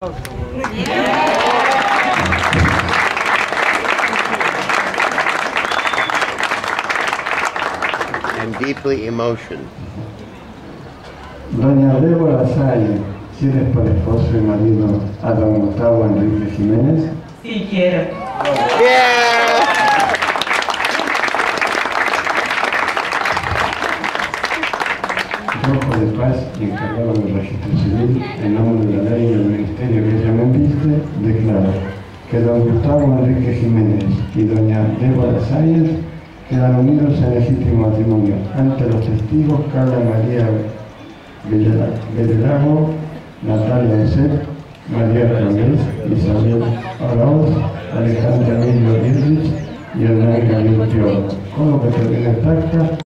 and deeply emotion. Doña Débora Salle, ¿tienes por esposo y marido a don Gustavo Enrique Jiménez? Sí quiero. Yeah! Rojo de Paz, encargado del registro civil, en nombre de la ley declaro que don Gustavo Enrique Jiménez y doña Débora Sáenz quedan unidos en legítimo matrimonio ante los testigos Carla María Belelago, Natalia Encet, María Ramírez, Isabel Arauz, Alejandra Emilio Irrich y Hernán Gabriel. Con lo que termina esta acta,